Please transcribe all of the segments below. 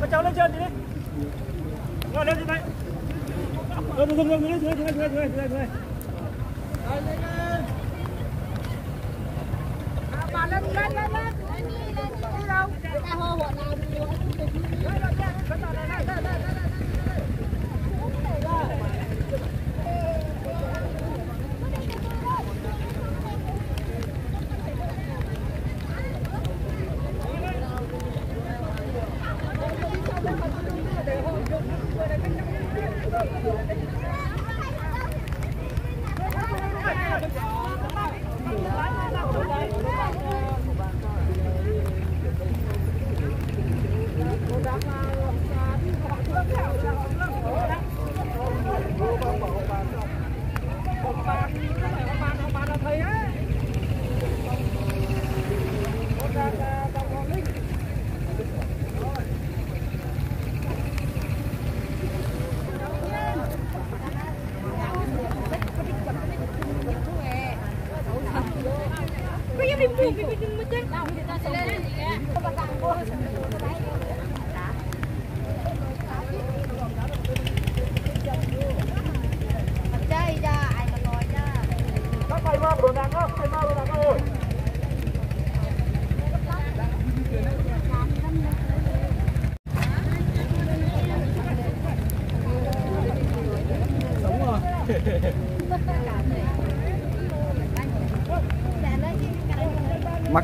Bắt cháu lên trên đi đi. Rồi lên trên đây. Rồi dừng dừng dừng dưới dưới dưới dưới dưới dưới. Bà lên lên lên lên. Lên đi lên đi đâu? Ta hô hộ nào đi. Rồi rồi lên. Bắt đầu lên.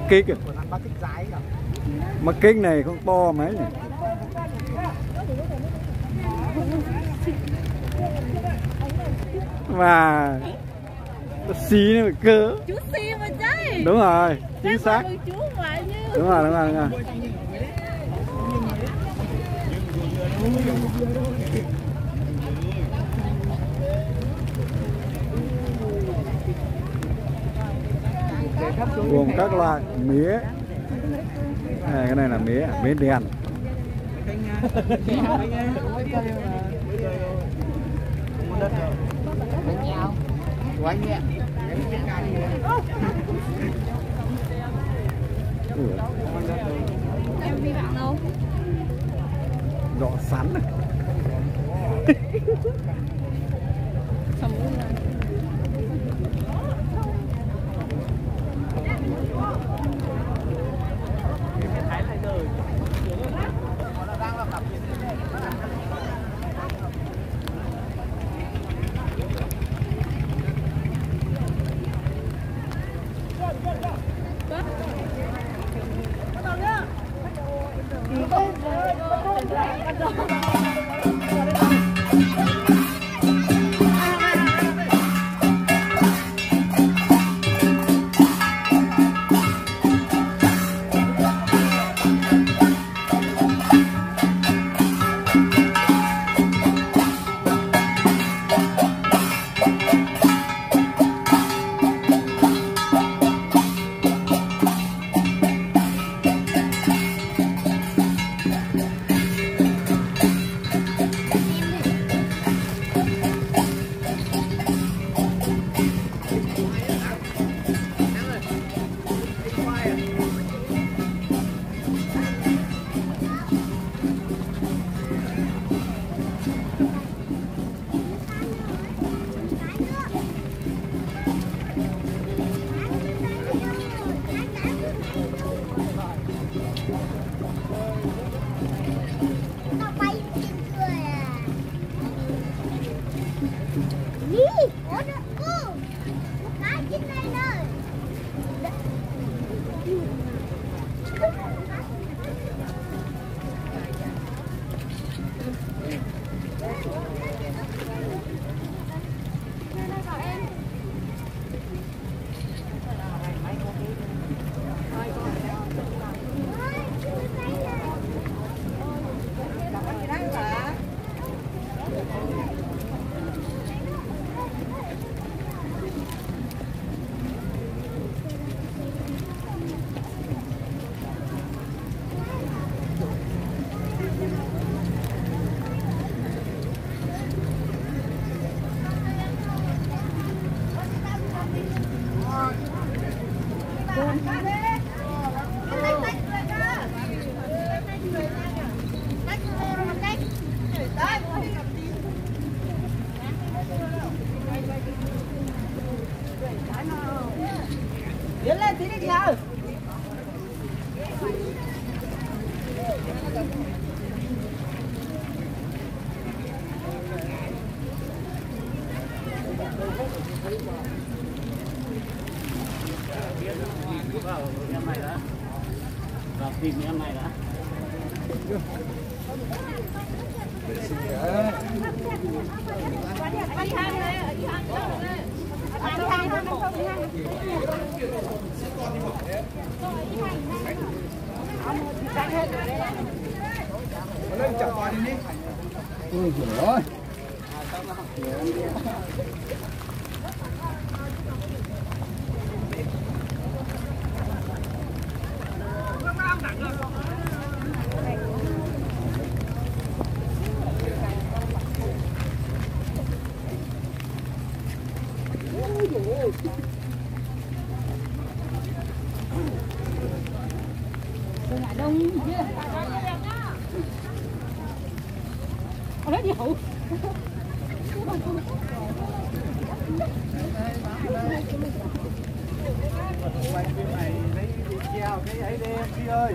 Kích à mắc kích này không to mấy nhỉ và xí nữa cơ Chú xi mà chơi. đúng rồi chính xác Chú mà như. đúng rồi đúng rồi, đúng rồi. Gồm các loại mía này, cái này là mía mía đâu? rõ sắn này vào tìm em này đã. Anh hai đây, anh hai anh anh không ôi giời ơi đông chứ ở đó đi hậu quay phim này lấy đi treo cái ấy đi em đi ơi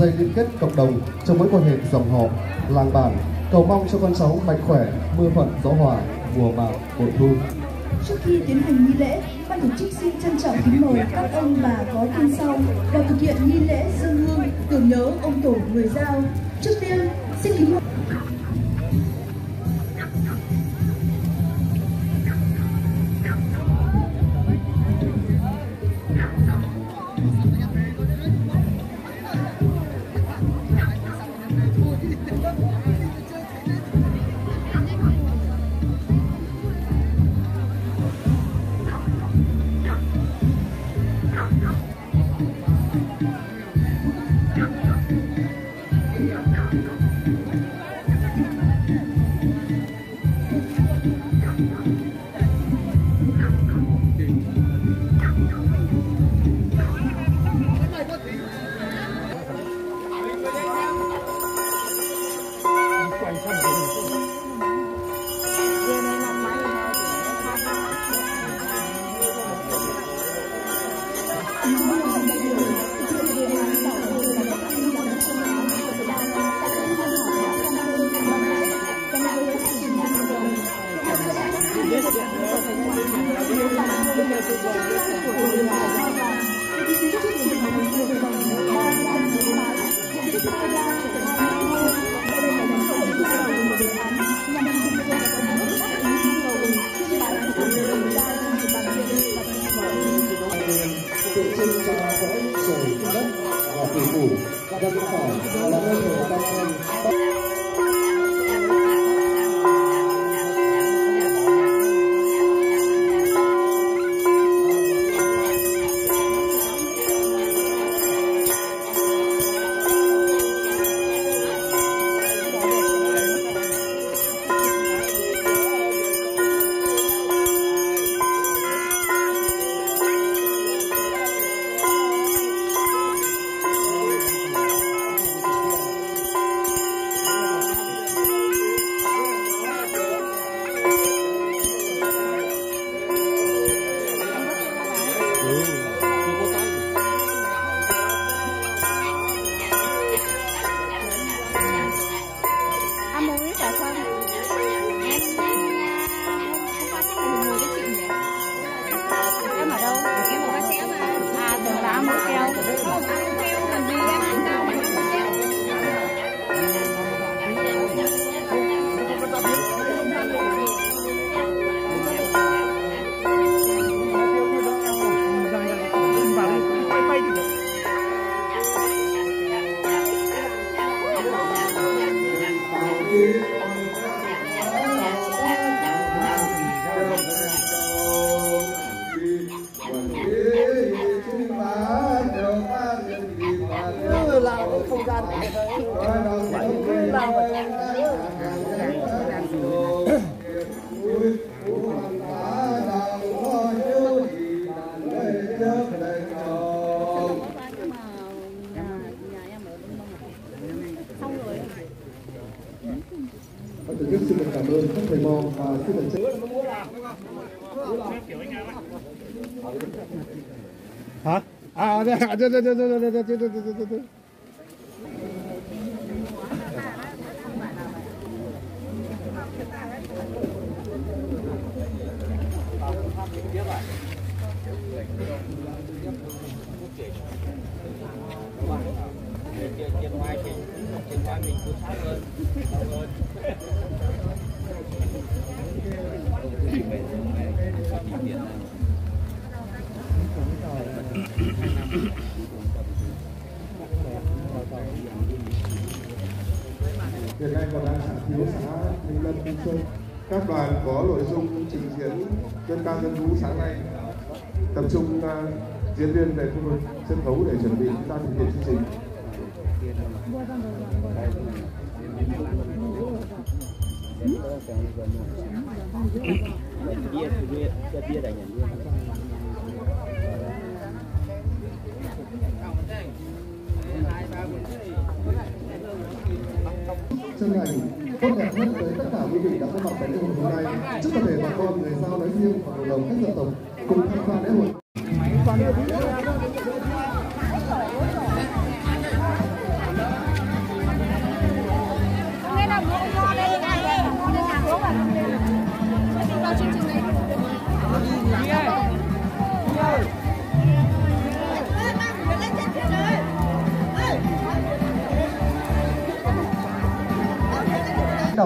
dây liên kết cộng đồng trong mối quan hệ dòng họ làng bản cầu mong cho con cháu mạnh khỏe mưa thuận gió hòa mùa màng bội thu Trước khi tiến hành nghi lễ, ban tổ chức xin trân trọng kính mời các ông bà có tin sau vào thực hiện nghi lễ dân hương tưởng nhớ ông tổ người giao. Trước tiên, tượng trưng cho cõi Ban tổ chức xin được cảm ơn các thầy mò và xin được trân hả à đây đây đây đây đây đây đây đây đây đây hiện nay còn đang sản thiếu xã Minh Lâm Minh Sơn. Các đoàn có nội dung trình diễn dân ca dân vũ sáng nay tập trung uh, diễn viên về khu vực sân khấu để chuẩn bị chúng ta thực hiện chương trình chân này tốt đẹp nhất tới tất cả quý vị đã có mặt tại lễ hội hôm nay. Chúc toàn thể bà con người giao nói riêng và cộng đồng các dân tộc cùng tham gia lễ hội.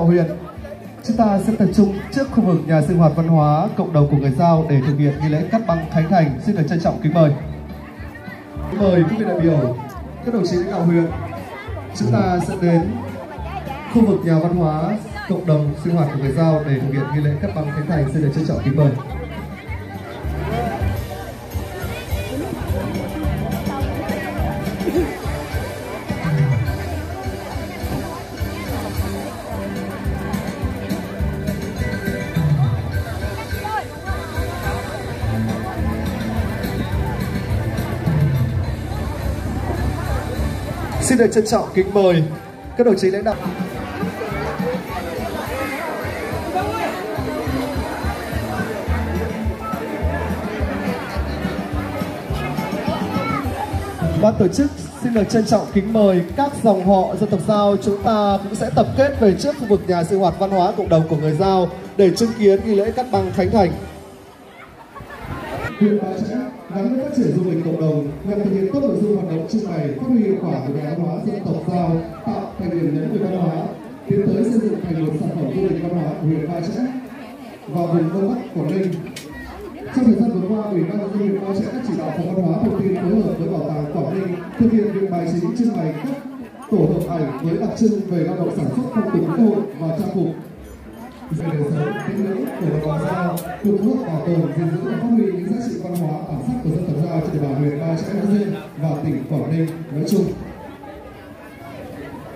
Đạo huyện. Chúng ta sẽ tập trung trước khu vực nhà sinh hoạt văn hóa cộng đồng của người giao để thực hiện nghi lễ cắt băng khánh thành. Xin được trân trọng kính mời. Kính mời quý vị đại biểu, các đồng chí lãnh đạo huyện. Chúng ta sẽ đến khu vực nhà văn hóa cộng đồng sinh hoạt của người giao để thực hiện nghi lễ cắt băng khánh thành. Xin được trân trọng kính mời. Trân trọng kính mời các đồng chí lãnh đạo. Ban tổ chức xin được trân trọng kính mời các dòng họ dân tộc Giao chúng ta cũng sẽ tập kết về trước khu vực nhà sinh hoạt văn hóa cộng đồng của người Giao để chứng kiến nghi lễ cắt băng khánh thành. Huyện Bá Trã gắn với phát triển du lịch cộng đồng nhằm thực hiện tốt nội dung hoạt động trưng bày phát huy hiệu quả của văn hóa dân tộc giao tạo thành điểm nhấn về văn hóa tiến tới xây dựng thành một sản phẩm du lịch văn hóa của huyện Ba Chẽ và vùng Đông Bắc Quảng Ninh. Trong thời gian vừa qua, Ủy ban nhân dân huyện Ba Chẽ đã chỉ đạo phòng văn hóa thông tin phối hợp với bảo tàng Quảng Ninh thực hiện việc bài trí trưng bày các tổ hợp ảnh với đặc trưng về lao động sản xuất phong tục lễ hội và trang phục về đời sống tín ngưỡng của đồng bào giao cùng bước bảo tồn gìn giữ và phát huy những giá trị văn hóa bản sắc của dân tộc giao trên địa bàn huyện ba chẽ nói riêng và tỉnh quảng ninh nói chung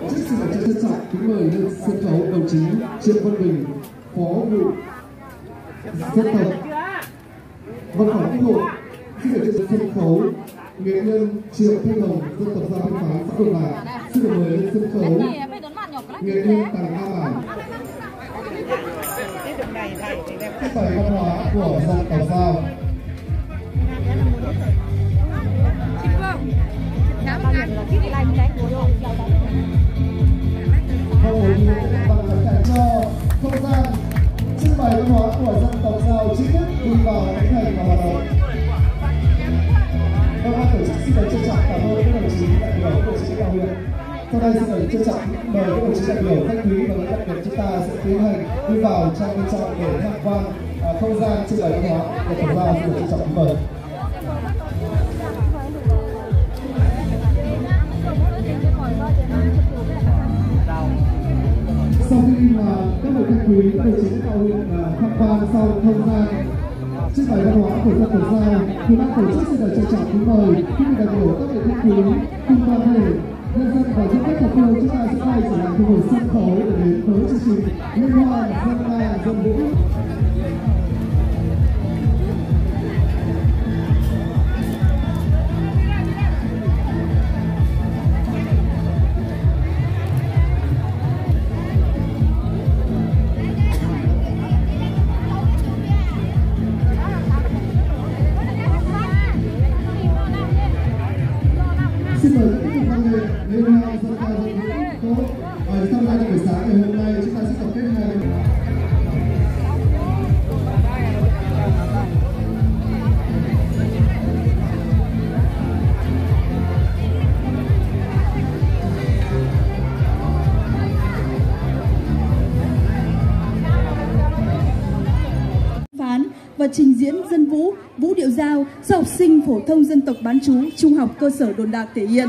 Trước sự trân trọng kính mời lên sân khấu đồng chí Triệu Văn Bình, Phó vụ dân tộc văn phòng quốc hội xin được trên sân khấu nghệ nhân Triệu Thanh Hồng dân tộc giao thanh hóa xã Đồn Lạc xin được mời lên sân khấu nghệ nhân Tàng A Bản thúc đẩy văn hóa của dân tộc giao Và một bằng tất cho không gian trưng bày văn hóa của dân tộc giao chính thức đi vào khánh thành và hoạt động. Và ban tổ chức xin được trân trọng cảm ơn các đồng chí đại biểu của chính đạo huyện. Sau đây xin được trân trọng mời các đồng chí đại biểu khách quý và các đặc biệt chúng ta sẽ tiến hành đi vào trong bên trong để tham quan à, không gian trưng bày văn hóa của tổ giao xin được trân trọng mời. sau khi mà các vị khách quý các đồng chí các đạo huyện tham quan sau không gian trưng bày văn hóa của dân tộc giao thì ban tổ chức xin được trân trọng kính mời quý vị đại biểu các vị khách quý cùng toàn thể nhân dân và du khách thập phương chúng ta sẽ quay trở lại khu vực sân khấu để đến với chương trình liên hoan dân ca dân vũ. Trình diễn dân vũ, vũ điệu giao do học sinh phổ thông dân tộc bán chú trung học cơ sở đồn đạc thể hiện.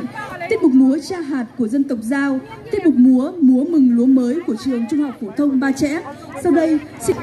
Tiết mục múa cha hạt của dân tộc giao, tiết mục múa múa mừng lúa mới của trường trung học phổ thông Ba Chẽ. Sau đây, xin...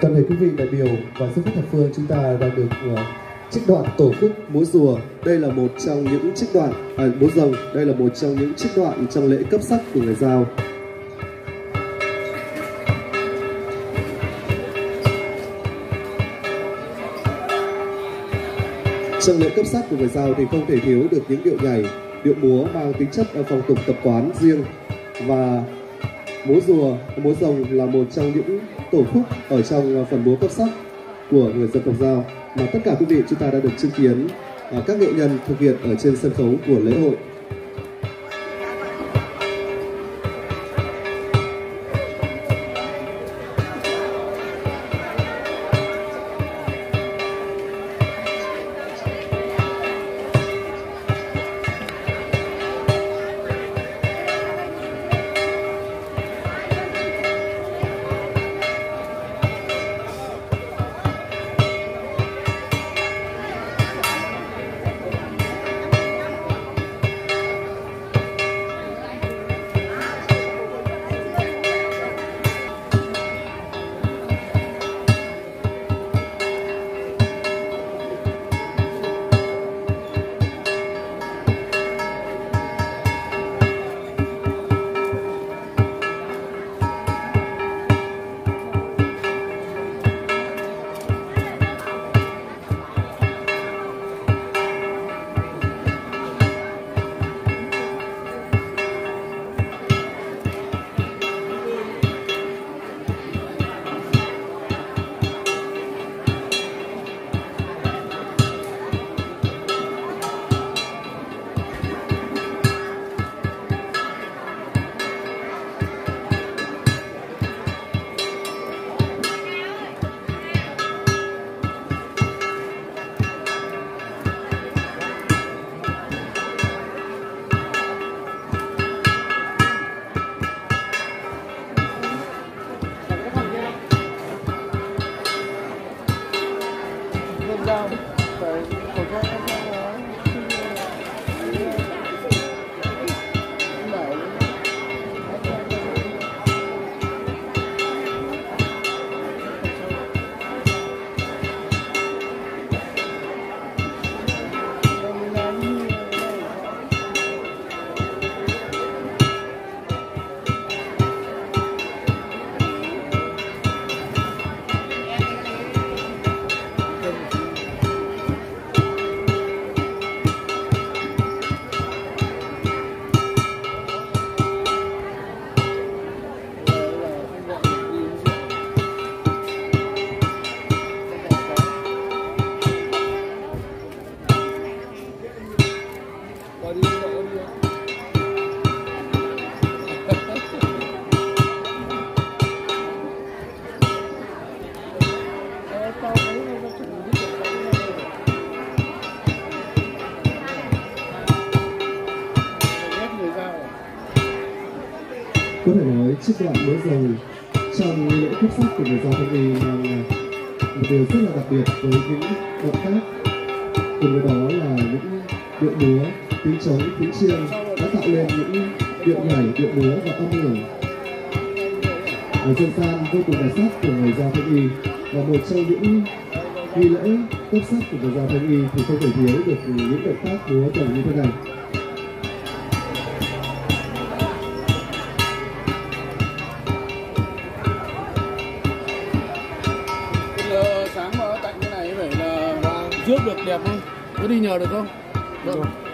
Toàn thể quý vị đại biểu và du khách thập phương chúng ta đang được uh, trích đoạn tổ khúc múa rùa. Đây là một trong những trích đoạn à, múa rồng. Đây là một trong những trích đoạn trong lễ cấp sắc của người Giao. Trong lễ cấp sắc của người Giao thì không thể thiếu được những điệu nhảy, điệu múa mang tính chất phong tục tập quán riêng và múa rùa, múa rồng là một trong những tổ khúc ở trong ờ, phần múa cấp sắc của người dân tộc Giao mà tất cả quý vị chúng ta đã được chứng kiến ờ, các nghệ nhân thực hiện ở trên sân khấu của lễ hội. Điệu nhảy điệu múa và âm hưởng ở dân gian vô cùng đặc sắc của người giao thanh y và một trong những nghi lễ cấp sắc của người giao thanh y thì không thể thiếu được những động tác múa tuồng như thế này sáng mà tạnh cái này phải là trước được đẹp không? Có đi nhờ được không? Được.